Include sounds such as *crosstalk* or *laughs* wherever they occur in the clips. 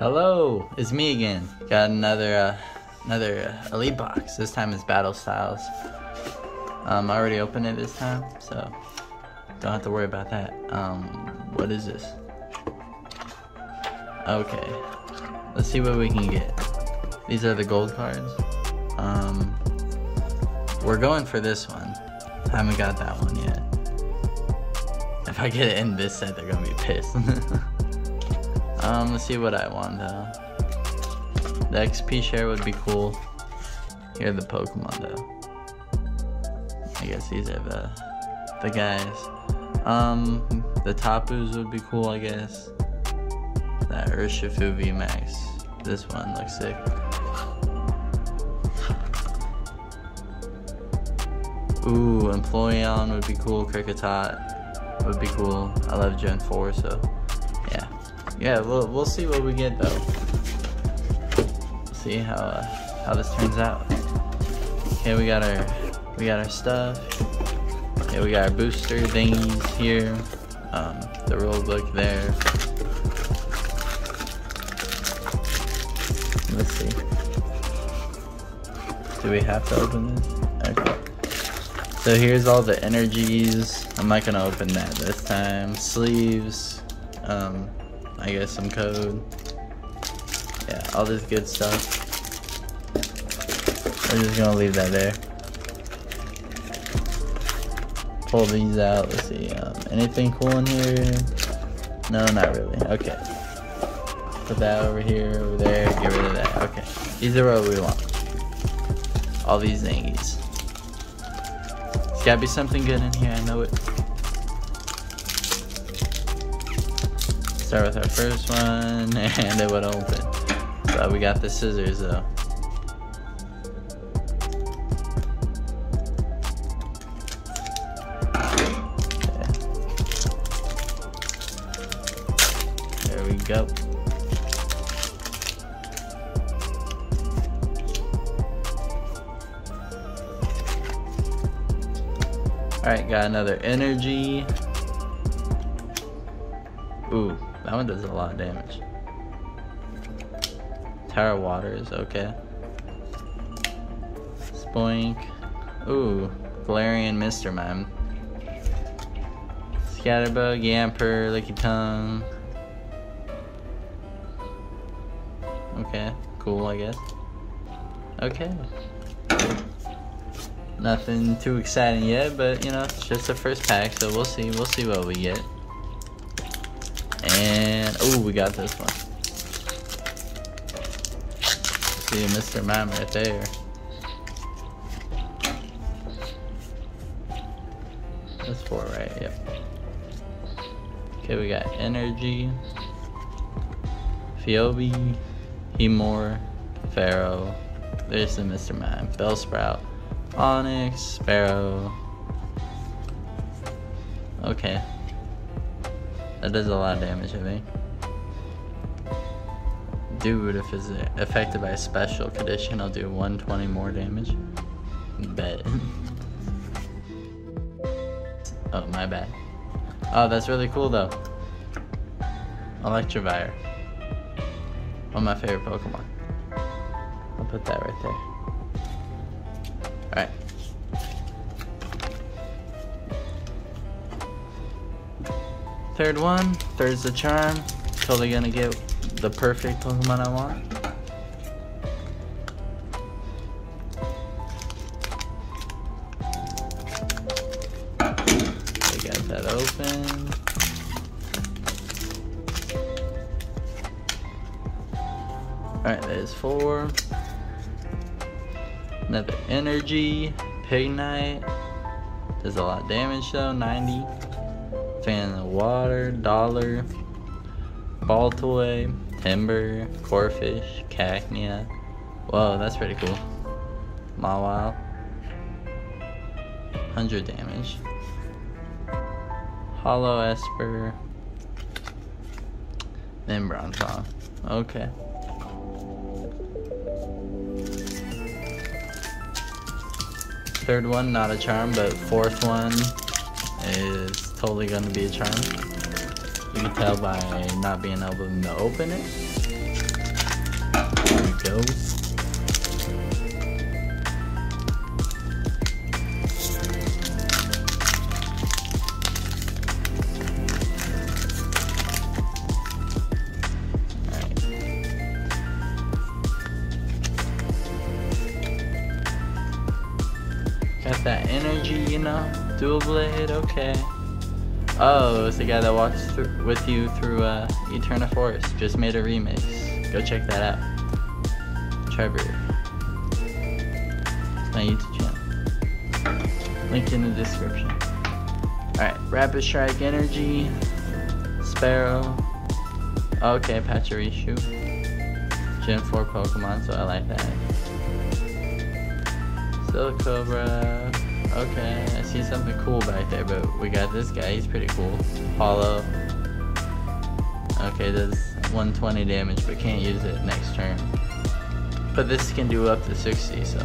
Hello, it's me again. Got another uh, another uh, elite box. This time it's battle styles. Um, I already opened it this time, so don't have to worry about that. Um, what is this? Okay, let's see what we can get. These are the gold cards. Um, we're going for this one. I Haven't got that one yet. If I get it in this set, they're gonna be pissed. *laughs* um, let's see what I want though. The XP share would be cool. Here are the Pokemon though. I guess these are the the guys. Um, the Tapus would be cool, I guess. That Urshifu VMAX. This one looks sick. Ooh, Empoleon would be cool. Kricketot would be cool. I love Gen 4, so. Yeah, we'll, we'll see what we get though. See how uh, how this turns out. Okay, we got our we got our stuff. Yeah, we got our booster thingies here. Um, the rule book there. Let's see. Do we have to open this? Okay. So here's all the energies. I'm not gonna open that this time. Sleeves. Um, I guess some code. Yeah, all this good stuff. We're just gonna leave that there. Pull these out. Let's see. Um, anything cool in here? No, not really. Okay. Put that over here, over there. Get rid of that. Okay. These are what we want. All these thingies. There's gotta be something good in here. I know it. Start with our first one, *laughs* and it would open. But we got the scissors though. There we go. Alright, got another energy. Ooh, that one does a lot of damage. Tower Waters, okay. Spoink. Ooh, Galarian Mr. Mime. Scatterbug, Yamper, Lickitung. Okay, cool, I guess. Okay. Nothing too exciting yet, but you know, it's just the first pack, so we'll see. We'll see what we get. And oh, we got this one. See Mr. Mime right there. That's four, right? Yep. Okay, we got Energy, Phoebe, Hemor, Fearow. There's the Mr. Mime. Bellsprout, Onix, Spearow. Okay. That does a lot of damage, I think. Dude, if it's affected by a special condition, I'll do 120 more damage. Bet. *laughs* oh, my bad. Oh, that's really cool though. Electivire. One of my favorite Pokemon. I'll put that right there. Third one. Third's the charm. Totally gonna get the perfect Pokemon I want. We got that open. Alright, there's four. Another energy. Pignite. Does a lot of damage though, 90. Fan of water, dollar. Baltoy, Timburr, Corphish, Cacnea. Whoa, that's pretty cool. Mawile. 100 damage. Holo Esper. Then Bronzong. Okay. Third one, not a charm, but fourth one is totally gonna be a charm. You can tell by not being able to open it. go. Got that energy, you know? Doublade, okay. Oh, it's the guy that walks through, with you through uh, Eterna Forest. Just made a remix. Go check that out. Trevor. My YouTube channel. Link in the description. Alright, Rapid Strike Energy. Spearow. Okay, Pachirisu. Gen 4 Pokemon, so I like that. Silicobra. Okay, I see something cool back there, but we got this guy. He's pretty cool. Holo. Okay, does 120 damage, but can't use it next turn. But this can do up to 60, so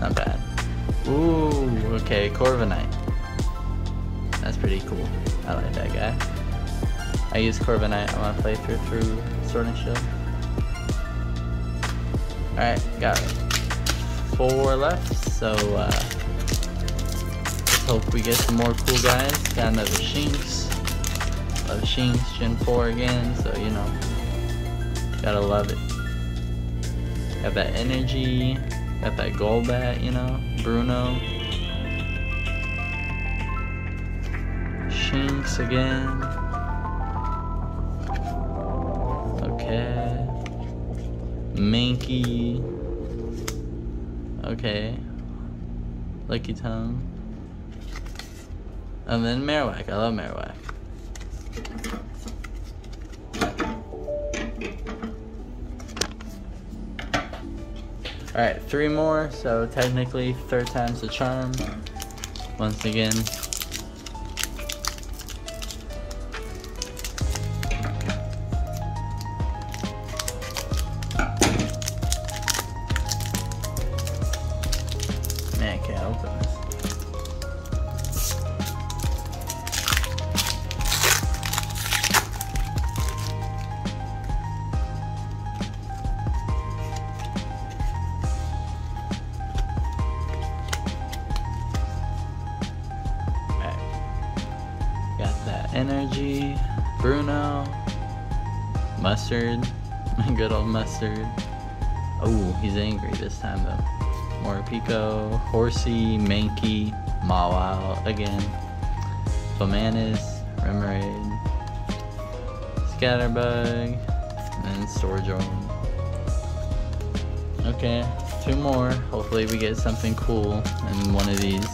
not bad. Ooh, okay, Corviknight. That's pretty cool. I like that guy. I use Corviknight on my playthrough through Sword and Shield. Alright, got it four left, so uh, let's hope we get some more cool guys. Got another Shinx. Love Shinx, Gen 4 again, so you know, gotta love it. Got that energy, got that Golbat, you know, Bruno. Shinx again. Okay. Mankey. Okay. Lickitung. And then Marowak. I love Marowak. Alright, three more, so technically third time's the charm. Once again, Got that energy, Bruno, Mustard, My *laughs* good old Mustard. Oh, he's angry this time though. Morpeko, Horsey, Mankey, Mawile again, Fomantis, Remoraid, Scatterbug, and then Storjourn. Okay, two more. Hopefully we get something cool in one of these.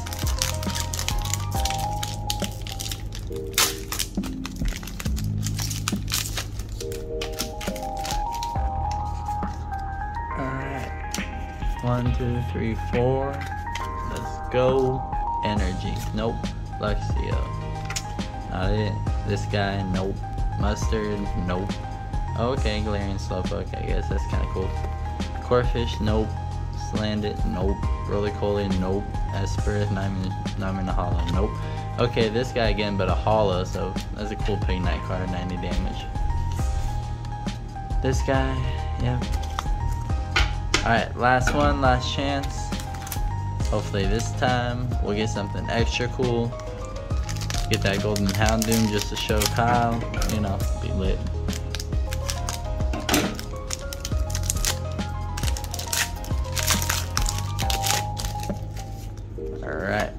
One, two, three, four. Let's go. Energy. Nope. Luxio. Not it. This guy. Nope. Mustard. Nope. Okay, Galarian Slowpoke. I guess that's kind of cool. Corphish. Nope. Salandit. Nope. Roly-Poly. Nope. Esper. Not even, even a holo. Nope. Okay, this guy again, but a holo, so that's a cool Pignite card. 90 damage. This guy. Yeah. Alright, last one, last chance. Hopefully this time we'll get something extra cool. Get that golden Houndoom just to show Kyle, you know, be lit. Alright.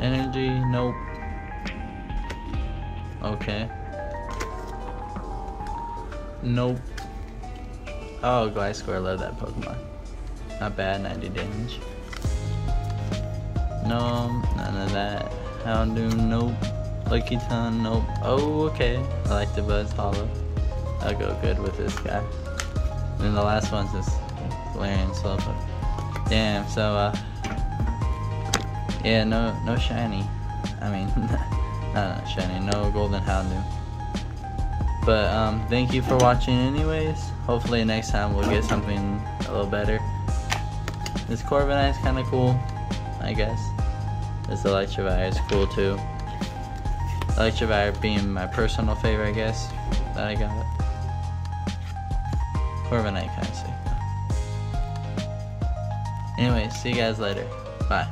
Energy, nope. Okay. Nope. Oh, Gliscor, I love that Pokemon. Not bad, 90 damage. No, none of that. Houndoom, nope. Lickitung, nope. Oh, okay. I like the Buzz Holo. I'll go good with this guy. And then the last one's this Galarian Slowpoke. Damn, so, uh... Yeah, no, no shiny. I mean, *laughs* not, not shiny, no Golden Houndoom. But um, thank you for watching anyways. Hopefully next time we'll get something a little better. This Corviknight is kind of cool, I guess. This Electivire is cool too. Electivire being my personal favorite, I guess, that I got. Corviknight kind of sick. Anyway, see you guys later. Bye.